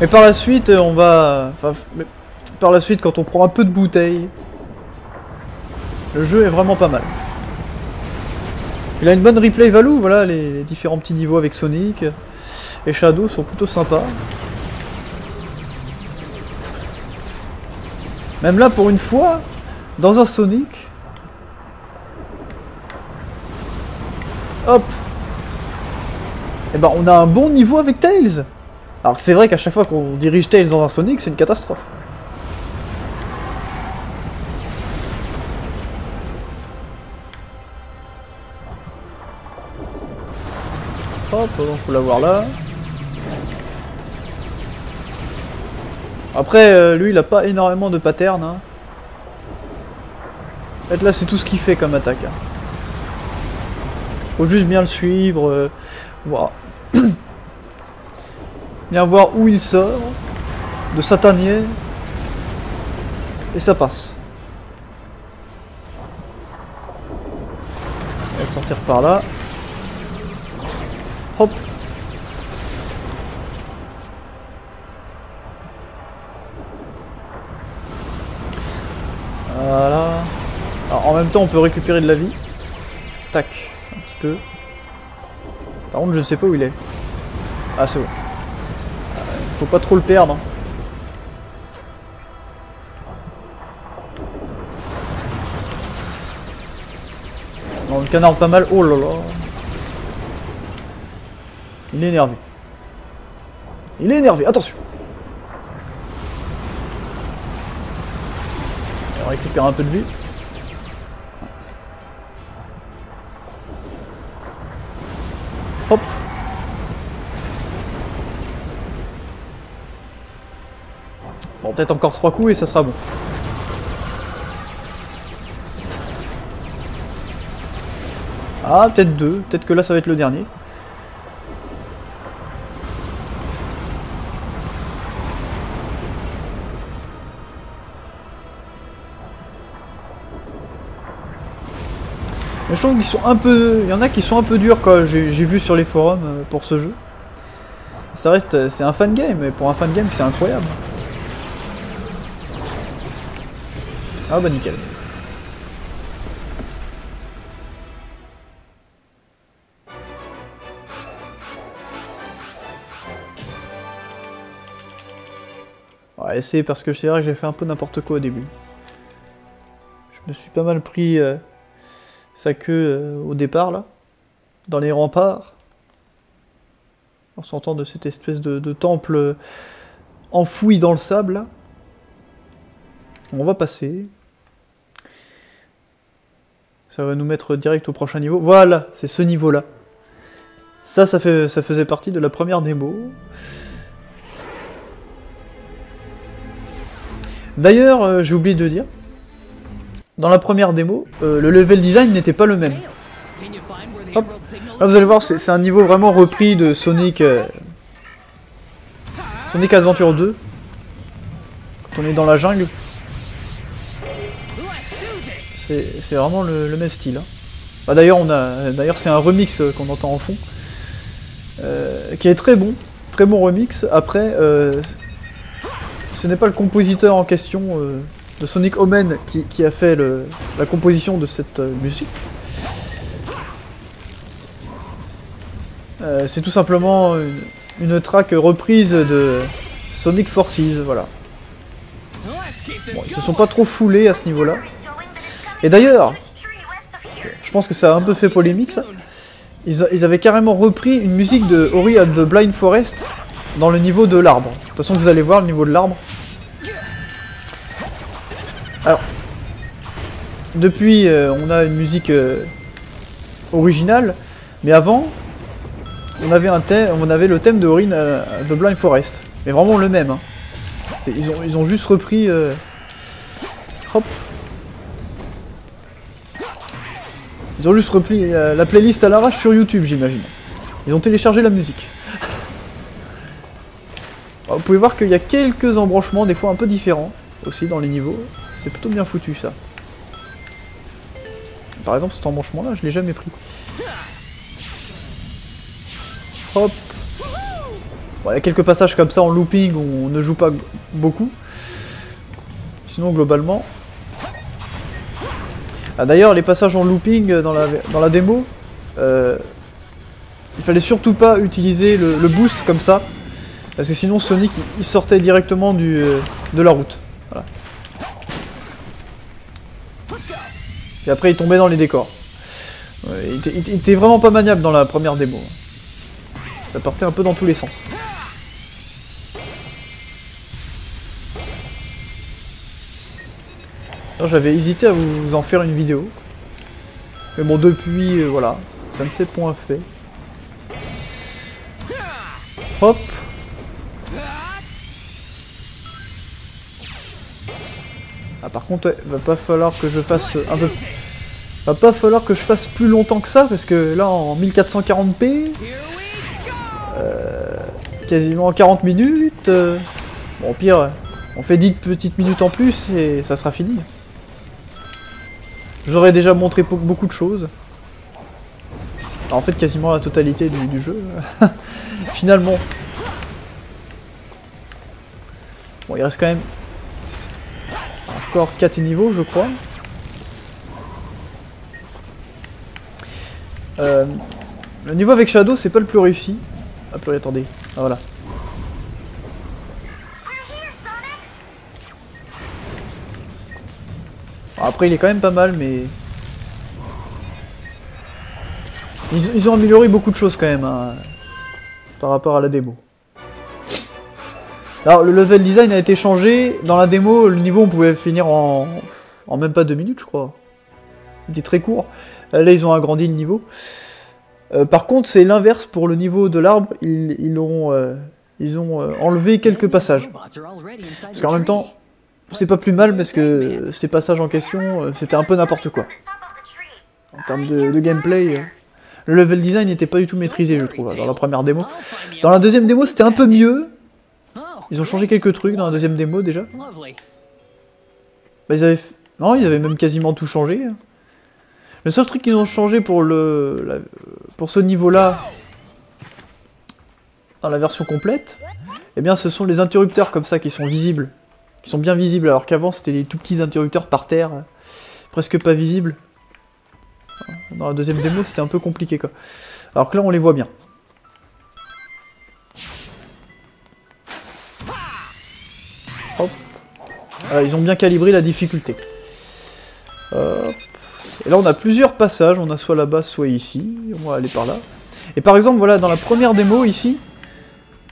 Et par la suite, on va. Enfin, mais par la suite, quand on prend un peu de bouteille, le jeu est vraiment pas mal. Il a une bonne replay value, voilà, les différents petits niveaux avec Sonic et Shadow sont plutôt sympas. Même là, pour une fois, dans un Sonic. Hop et ben on a un bon niveau avec Tails Alors c'est vrai qu'à chaque fois qu'on dirige Tails dans un Sonic, c'est une catastrophe. Faut l'avoir là. Après, euh, lui, il a pas énormément de patterns. Hein. En fait, là, c'est tout ce qu'il fait comme attaque. hein. Faut juste bien le suivre, euh, voir. bien voir où il sort, de sa tanière, et ça passe. Sortir par là. Hop. Voilà. Alors, en même temps, on peut récupérer de la vie. Tac, un petit peu. Par contre, je ne sais pas où il est. Ah, c'est bon. Euh, faut pas trop le perdre. hein. Non, le canard pas mal. Oh là là. Il est énervé. Il est énervé, attention. Récupère un peu de vie. Hop. Bon, peut-être encore trois coups et ça sera bon. Ah, peut-être deux. Peut-être que là, ça va être le dernier. Je trouve qu'ils sont un peu... Il y en a qui sont un peu durs, quoi. J'ai vu sur les forums euh, pour ce jeu. Ça reste... euh, C'est un fan game, et pour un fan game, c'est incroyable. Ah bah nickel. Ouais, c'est parce que c'est vrai que j'ai fait un peu n'importe quoi au début. Je me suis pas mal pris euh, sa queue euh, au départ, là. Dans les remparts. En sortant de cette espèce de, temple euh, enfoui dans le sable. On va passer. Ça va nous mettre direct au prochain niveau. Voilà, c'est ce niveau-là. Ça, ça, fait, ça faisait partie de la première démo. D'ailleurs, euh, j'ai oublié de dire, dans la première démo, euh, le level design n'était pas le même. Hop. Là, vous allez voir, c'est un niveau vraiment repris de Sonic... euh, Sonic Adventure 2. Quand on est dans la jungle, c'est vraiment le, même style. hein. Bah, D'ailleurs, c'est un remix euh, qu'on entend en fond, euh, qui est très bon, très bon remix. Après, ce n'est pas le compositeur en question Sonic Omen qui, a fait la composition de cette euh, musique. Euh, c'est tout simplement une, track reprise de Sonic Forces, voilà. Bon, ils se sont pas trop foulés à ce niveau-là. Et d'ailleurs, je pense que ça a un peu fait polémique ça. Ils, ils avaient carrément repris une musique de Ori and the Blind Forest dans le niveau de l'arbre. De toute façon, vous allez voir le niveau de l'arbre. Alors, depuis, euh, on a une musique euh, originale, mais avant, on avait, un thème, on avait le thème de and the Blind Forest. Mais vraiment le même. hein. Ils, ont, ils ont juste repris... euh, Hop. Ils ont juste repris la, la playlist à l'arrache sur YouTube, j'imagine. Ils ont téléchargé la musique. Vous pouvez voir qu'il y a quelques embranchements, des fois un peu différents, aussi dans les niveaux. C'est plutôt bien foutu, ça. Par exemple, cet embranchement-là, je l'ai jamais pris. Hop. Bon, il y a quelques passages comme ça en looping où on ne joue pas beaucoup. Sinon, globalement, ah, D'ailleurs, les passages en looping dans la, dans la démo, euh, il fallait surtout pas utiliser le, boost comme ça, parce que sinon Sonic il, il sortait directement du, euh, de la route. Voilà. Et après il tombait dans les décors. Il, était, vraiment pas maniable dans la première démo. Ça partait un peu dans tous les sens. J'avais hésité à vous en faire une vidéo. Mais bon, depuis, euh, voilà, ça ne s'est point fait. Hop. Ah, par contre, ouais, va pas falloir que je fasse un peu... Va pas falloir que je fasse plus longtemps que ça, parce que là, en 1440p... euh, quasiment 40 minutes... euh, bon, au pire, on fait 10 petites minutes en plus et ça sera fini. Je vous aurais déjà montré beaucoup de choses. En fait, quasiment la totalité du, du jeu. Finalement. Bon, il reste quand même encore 4 niveaux, je crois. Euh, le niveau avec Shadow, c'est pas le plus réussi. Ah purée, attendez. Ah voilà. Après, il est quand même pas mal, mais... Ils, ils ont amélioré beaucoup de choses quand même, hein, par rapport à la démo. Alors, le level design a été changé. Dans la démo, le niveau, on pouvait finir en, même pas deux minutes, je crois. Il était très court. Là, ils ont agrandi le niveau. Euh, par contre, c'est l'inverse pour le niveau de l'arbre. Ils, ont, euh, euh, enlevé quelques passages. Parce qu'en même temps, c'est pas plus mal parce que ces passages en question, c'était un peu n'importe quoi. En termes de, de gameplay, le level design n'était pas du tout maîtrisé, je trouve, dans la première démo. Dans la deuxième démo, c'était un peu mieux. Ils ont changé quelques trucs dans la deuxième démo déjà. Bah, ils avaient... Non, ils avaient même quasiment tout changé. Le seul truc qu'ils ont changé pour le pour ce niveau-là, dans la version complète, eh bien ce sont les interrupteurs comme ça qui sont visibles. Qui sont bien visibles, alors qu'avant c'était des tout petits interrupteurs par terre, presque pas visibles. Dans la deuxième démo c'était un peu compliqué quoi. Alors que là on les voit bien. Hop. Ils ont bien calibré la difficulté. Et là, on a plusieurs passages. On a soit là-bas, soit ici. On va aller par là. Et par exemple, voilà, dans la première démo, ici,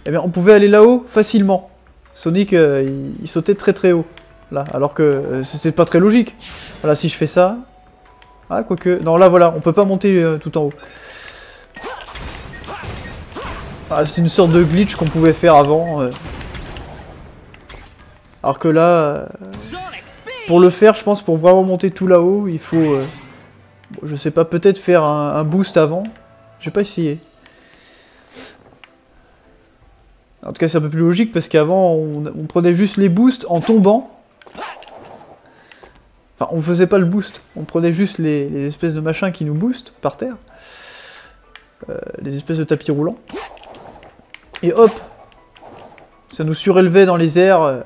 eh bien, on pouvait aller là-haut facilement. Sonic, euh, il, il sautait très très haut. Là, alors que euh, c'était pas très logique. Voilà, si je fais ça... Ah, quoique... Non, là, voilà, on peut pas monter euh, tout en haut. Ah, c'est une sorte de glitch qu'on pouvait faire avant. Alors que là... euh, pour le faire, je pense, pour vraiment monter tout là-haut, il faut... euh, je sais pas, peut-être faire un, boost avant. J'ai pas essayé. En tout cas, c'est un peu plus logique parce qu'avant, on, prenait juste les boosts en tombant. Enfin, on faisait pas le boost. On prenait juste les, les espèces de machins qui nous boostent par terre. Euh, les espèces de tapis roulants. Et hop Ça nous surélevait dans les airs.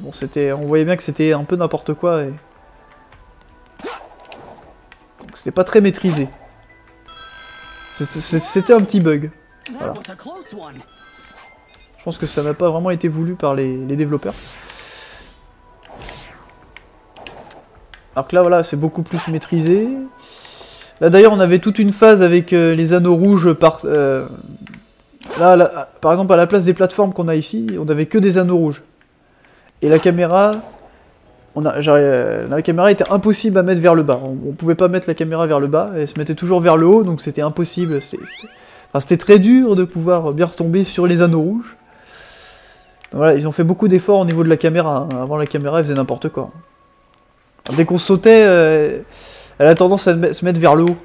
Bon, c'était, on voyait bien que c'était un peu n'importe quoi. Et... Donc c'était pas très maîtrisé. C'était un petit bug. Voilà. Je pense que ça n'a pas vraiment été voulu par les, les développeurs. Alors que là, voilà, c'est beaucoup plus maîtrisé. Là, d'ailleurs, on avait toute une phase avec euh, les anneaux rouges par... euh, Là, là, par exemple, à la place des plateformes qu'on a ici, on avait que des anneaux rouges. Et la caméra... On a, euh, la caméra était impossible à mettre vers le bas. On, on pouvait pas mettre la caméra vers le bas, elle se mettait toujours vers le haut, donc c'était impossible. C'était très dur de pouvoir bien retomber sur les anneaux rouges. Donc voilà, ils ont fait beaucoup d'efforts au niveau de la caméra. hein. Avant, la caméra, elle faisait n'importe quoi. Dès qu'on sautait, euh, elle a tendance à se mettre vers le haut.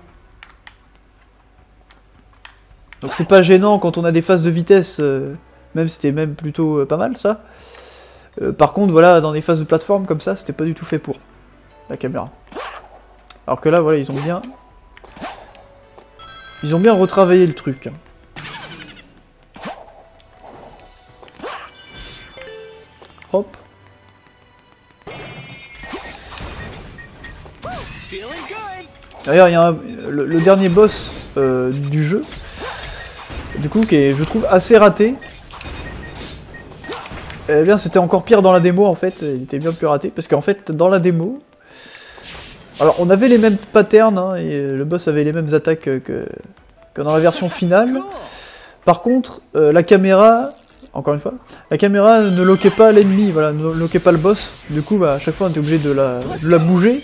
Donc c'est pas gênant quand on a des phases de vitesse, euh, même c'était même plutôt pas mal ça. Euh, par contre, voilà, dans des phases de plateforme comme ça, c'était pas du tout fait pour la caméra. Alors que là, voilà, ils ont bien... Ils ont bien retravaillé le truc. Hop. D'ailleurs, il y a le dernier boss euh, du jeu, du coup, qui est, je trouve, assez raté. Eh bien, c'était encore pire dans la démo, en fait. Il était bien plus raté, parce qu'en fait, dans la démo... Alors, on avait les mêmes patterns, hein, et le boss avait les mêmes attaques que, dans la version finale. Par contre, euh, la caméra, encore une fois, la caméra ne loquait pas l'ennemi, voilà, ne loquait pas le boss. Du coup, bah, à chaque fois, on était obligé de la, bouger.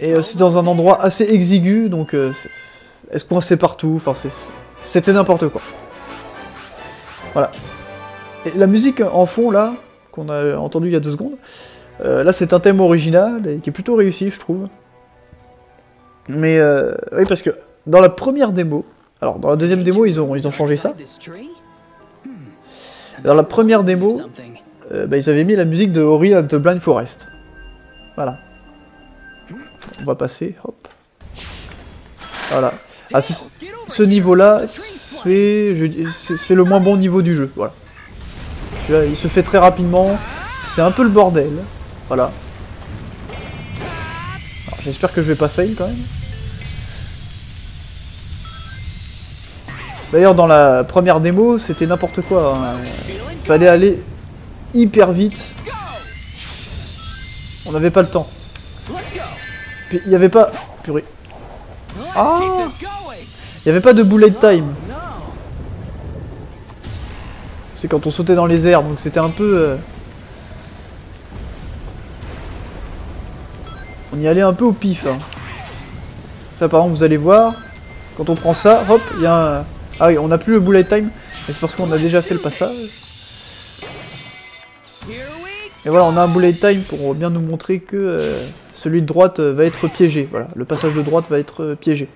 Et c'est dans un endroit assez exigu, donc euh, se coinçait partout, enfin c'était n'importe quoi. Voilà. La musique en fond là, qu'on a entendu il y a deux secondes, euh, là c'est un thème original qui est plutôt réussi je trouve. Mais euh, oui parce que dans la première démo, alors dans la deuxième démo ils ont, changé ça, dans la première démo euh, bah, ils avaient mis la musique de Ori and Blind Forest. Voilà. On va passer, hop. Voilà. Ah, ce niveau-là, c'est le moins bon niveau du jeu. Voilà. Il se fait très rapidement. C'est un peu le bordel. Voilà. J'espère que je vais pas fail quand même. D'ailleurs, dans la première démo, c'était n'importe quoi. hein. Fallait aller hyper vite. On n'avait pas le temps. Il n'y avait pas... Purée. Ah Il n'y avait pas de bullet time. C'est quand on sautait dans les airs, donc c'était un peu... euh, On y allait un peu au pif. hein. Ça par exemple, vous allez voir, quand on prend ça, hop, il y a un... Ah oui, on n'a plus le bullet time, mais c'est parce qu'on a déjà fait le passage. Et voilà, on a un bullet time pour bien nous montrer que euh, celui de droite euh, va être piégé. Voilà, le passage de droite va être piégé.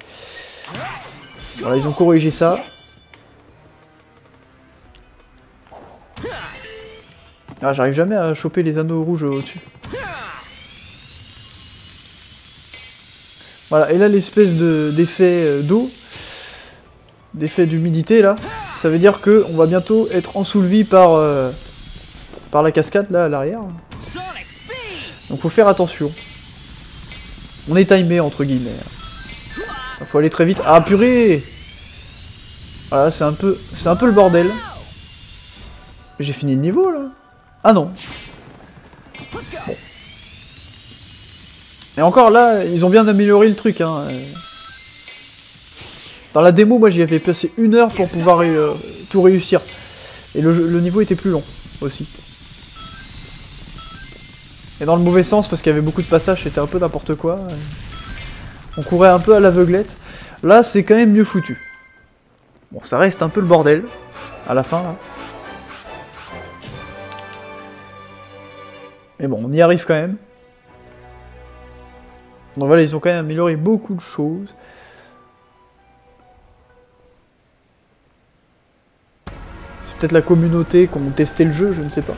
Voilà, ils ont corrigé ça. Ah, j'arrive jamais à choper les anneaux rouges au-dessus. Voilà, et là l'espèce de- d'effet euh, d'eau, d'effet d'humidité là, ça veut dire que on va bientôt être ensoulevé par, euh, par la cascade là à l'arrière. Donc faut faire attention. On est timé entre guillemets. Il faut aller très vite. Ah purée Voilà, c'est un peu. C'est un peu le bordel. J'ai fini le niveau là Ah non. Et encore là, ils ont bien amélioré le truc. Hein. Dans la démo, moi j'y avais passé une heure pour pouvoir euh, tout réussir. Et le, le niveau était plus long aussi. Et dans le mauvais sens, parce qu'il y avait beaucoup de passages, c'était un peu n'importe quoi. On courait un peu à l'aveuglette. Là, c'est quand même mieux foutu. Bon, ça reste un peu le bordel, à la fin, là. Mais bon, on y arrive quand même. Donc voilà, ils ont quand même amélioré beaucoup de choses. C'est peut-être la communauté qui ont testé le jeu, je ne sais pas.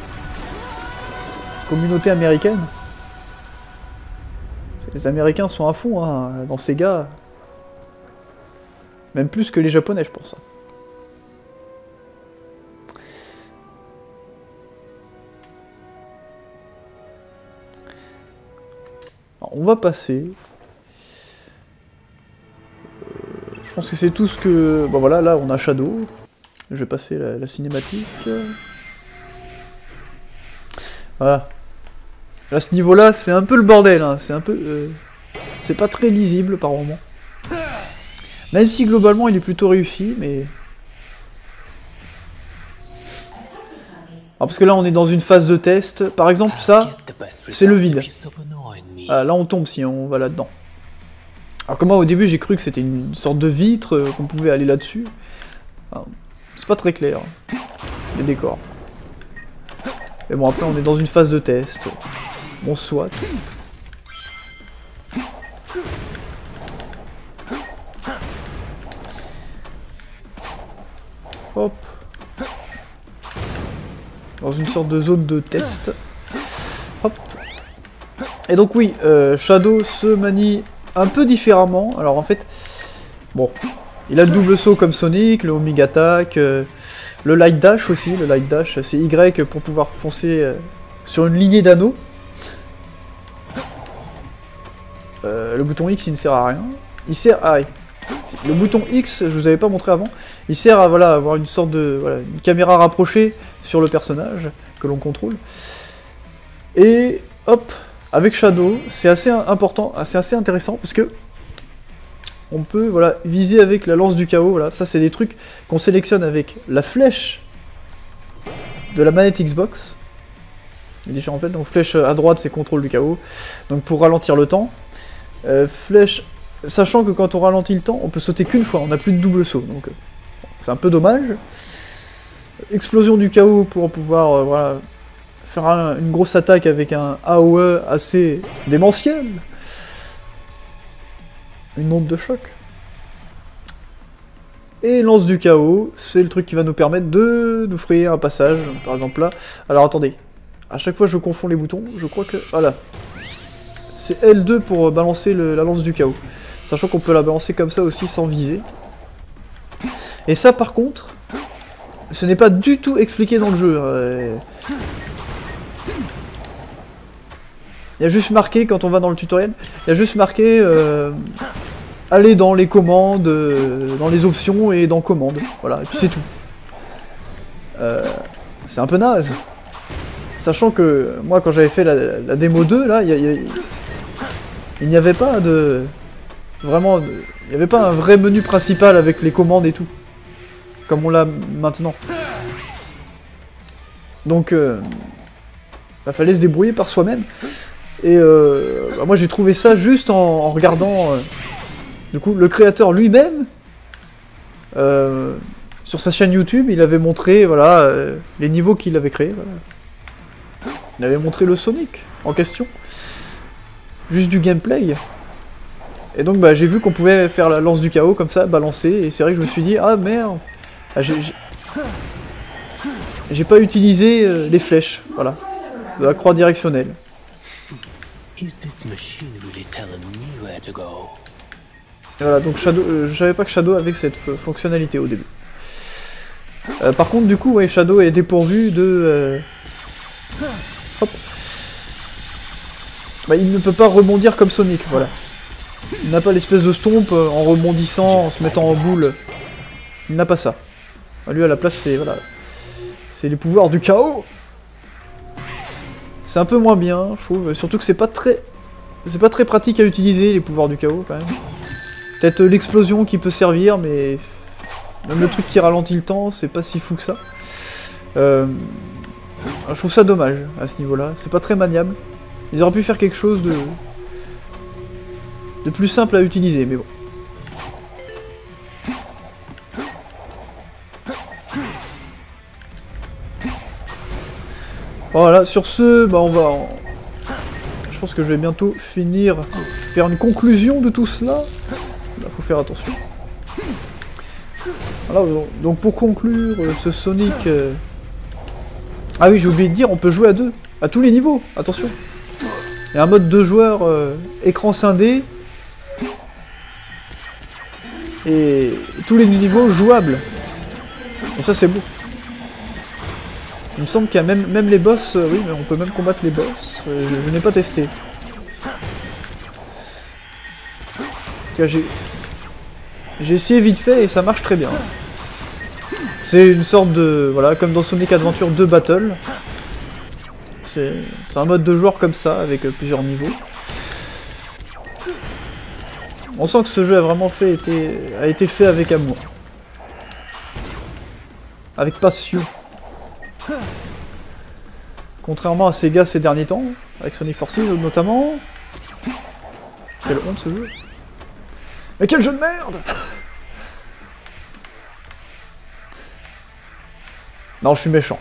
Communauté américaine. Les Américains sont à fond hein, dans ces gars. Même plus que les Japonais, je pense. On va passer. Euh, Je pense que c'est tout ce que... Bon voilà, là on a Shadow. Je vais passer la, la cinématique. Voilà. À ce niveau-là, c'est un peu le bordel. hein. C'est un peu... euh, C'est pas très lisible par moment. Même si globalement il est plutôt réussi, mais... Alors parce que là on est dans une phase de test. Par exemple ça, c'est le vide. Ah, là on tombe si on va là-dedans. Alors que moi au début j'ai cru que c'était une sorte de vitre, euh, qu'on pouvait aller là-dessus. Ah, C'est pas très clair, les décors. Mais bon après on est dans une phase de test. Bon soit. Hop. Dans une sorte de zone de test. Hop. Et donc oui, euh, Shadow se manie un peu différemment. Alors en fait, bon, il a le double saut comme Sonic, le Omega Attack, euh, le Light Dash aussi. Le Light Dash, c'est Y pour pouvoir foncer euh, sur une lignée d'anneaux. Le bouton X, il ne sert à rien. Il sert à... Le bouton X, je vous avais pas montré avant, il sert à voilà, avoir une sorte de caméra rapprochée sur le personnage que l'on contrôle. Et hop, avec Shadow, c'est assez important, c'est assez intéressant parce que on peut voilà viser avec la lance du chaos. Voilà, ça c'est des trucs qu'on sélectionne avec la flèche de la manette Xbox. Les différents flèches. Donc flèche à droite c'est contrôle du chaos. Donc pour ralentir le temps. Euh, flèche, sachant que quand on ralentit le temps, on peut sauter qu'une fois. On n'a plus de double saut. Donc euh, c'est un peu dommage. Explosion du chaos pour pouvoir euh, faire un- une grosse attaque avec un AOE assez démentiel. Une onde de choc. Et lance du chaos, c'est le truc qui va nous permettre de nous frayer un passage, par exemple là. Alors attendez, à chaque fois je confonds les boutons, je crois que... Voilà. C'est L2 pour balancer la lance du chaos. Sachant qu'on peut la balancer comme ça aussi sans viser. Et ça par contre, ce n'est pas du tout expliqué dans le jeu. euh. Il y a juste marqué, quand on va dans le tutoriel, il y a juste marqué euh, aller dans les commandes, euh, dans les options et dans commandes. Voilà, et puis c'est tout. Euh, c'est un peu naze. Sachant que moi, quand j'avais fait la, démo 2, là, il n'y avait pas de... Vraiment, il n'y avait pas un vrai menu principal avec les commandes et tout. Comme on l'a maintenant. Donc, euh, bah, fallait se débrouiller par soi-même. Et euh, bah, moi j'ai trouvé ça juste en, regardant euh, du coup le créateur lui-même euh, sur sa chaîne YouTube, il avait montré voilà les niveaux qu'il avait créés. Il avait montré le Sonic en question, juste du gameplay. Et donc bah, j'ai vu qu'on pouvait faire la lance du chaos comme ça, balancer. Et c'est vrai que je me suis dit ah merde, Ah, j'ai- pas utilisé euh, les flèches, voilà, de la croix directionnelle. Et voilà, donc Shadow, euh, je savais pas que Shadow avait cette fonctionnalité au début. Euh, par contre, du coup, ouais, Shadow est dépourvu de. euh, Hop. Bah, il ne peut pas rebondir comme Sonic, voilà. Il n'a pas l'espèce de stomp euh, en rebondissant, en se mettant en boule. Il n'a pas ça. Bah, lui, à la place, c'est voilà, c'est les pouvoirs du chaos. C'est un peu moins bien, je trouve. Surtout que c'est pas très, c'est pas très pratique à utiliser les pouvoirs du chaos quand même. Peut-être euh, l'explosion qui peut servir, mais même le truc qui ralentit le temps, c'est pas si fou que ça. Euh, Je trouve ça dommage à ce niveau-là. C'est pas très maniable. Ils auraient pu faire quelque chose de de plus simple à utiliser, mais bon. Voilà, sur ce, bah on va... Je pense que je vais bientôt finir, faire une conclusion de tout cela. Là, faut faire attention. Voilà, donc- donc pour conclure, euh, ce Sonic... euh, Ah oui, j'ai oublié de dire, on peut jouer à deux, à tous les niveaux, attention. Il y a un mode deux joueurs euh, écran scindé. Et tous les niveaux jouables. Et ça c'est beau. Il me semble qu'il y a même, les boss, euh, oui, mais on peut même combattre les boss. euh, je n'ai pas testé. J'ai... J'ai essayé vite fait et ça marche très bien. C'est une sorte de... Voilà, comme dans Sonic Adventure 2 Battle. C'est c'est un mode de joueur comme ça, avec euh, plusieurs niveaux. On sent que ce jeu a vraiment été, été fait avec amour. Avec passion. Contrairement à Sega ces derniers temps, avec Sonic Forces notamment. Quelle honte ce jeu. Mais quel jeu de merde Non, je suis méchant.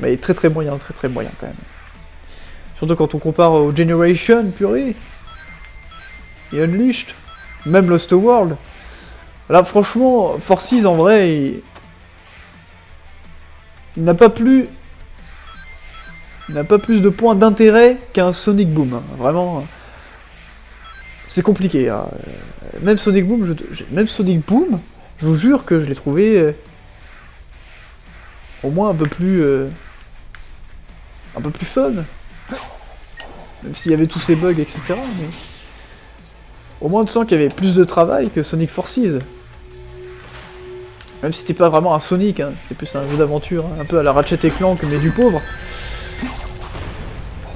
Mais très très moyen, très très moyen quand même. Surtout quand on compare au Generation, purée. Et Unleashed. Même Lost World. Là, franchement, Forces en vrai, il, n'a pas plus. Il n'a pas plus de points d'intérêt qu'un Sonic Boom. hein. Vraiment. C'est compliqué. hein. Euh, Même Sonic Boom, je, même Sonic Boom, je vous jure que je l'ai trouvé euh, au moins un peu plus, euh, un peu plus fun. Même s'il y avait tous ces bugs, etc. au moins tu sens qu'il y avait plus de travail que Sonic Forces. Même si c'était pas vraiment un Sonic, hein, c'était plus un jeu d'aventure, hein, un peu à la Ratchet et Clank, mais du pauvre.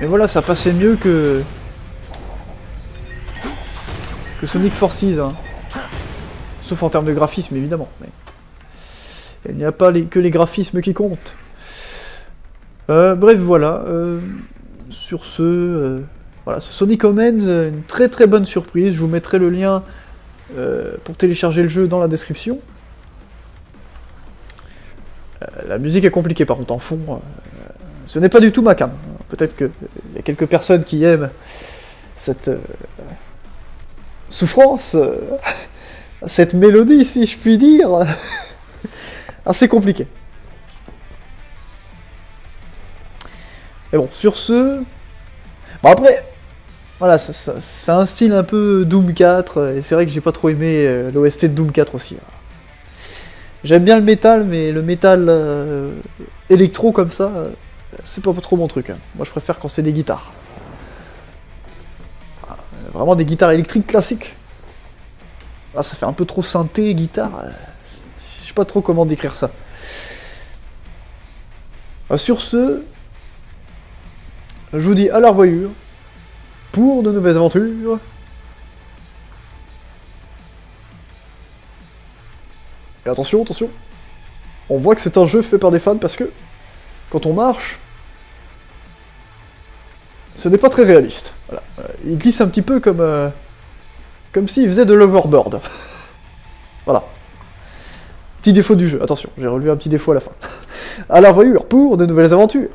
Mais voilà, ça passait mieux que que Sonic Forces, hein. sauf en termes de graphisme évidemment. Mais il n'y a pas que les graphismes qui comptent. Euh, bref, voilà. euh, sur ce, euh, voilà, ce Sonic Omens, euh, une très très bonne surprise. Je vous mettrai le lien euh, pour télécharger le jeu dans la description. Euh, la musique est compliquée par contre en fond. ce n'est pas du tout ma cam. Peut-être qu'il y a quelques personnes qui aiment cette souffrance, cette mélodie, si je puis dire. Assez compliqué. Mais bon, sur ce... Bon après, voilà, c'est un style un peu Doom 4, et c'est vrai que j'ai pas trop aimé euh, l'OST de Doom 4 aussi. J'aime bien le métal, mais le métal euh, électro comme ça, euh, c'est pas trop mon truc. hein. Moi je préfère quand c'est des guitares. Euh, Vraiment des guitares électriques classiques. Ah, ça fait un peu trop synthé, guitare. euh, Je sais pas trop comment décrire ça. Ah, sur ce, je vous dis à la revoyure pour de nouvelles aventures. Et attention, attention. On voit que c'est un jeu fait par des fans parce que quand on marche, ce n'est pas très réaliste. Euh, Il glisse un petit peu comme euh, comme s'il faisait de l'overboard. voilà. Petit défaut du jeu. Attention, j'ai relevé un petit défaut à la fin. À la revoyure pour de nouvelles aventures.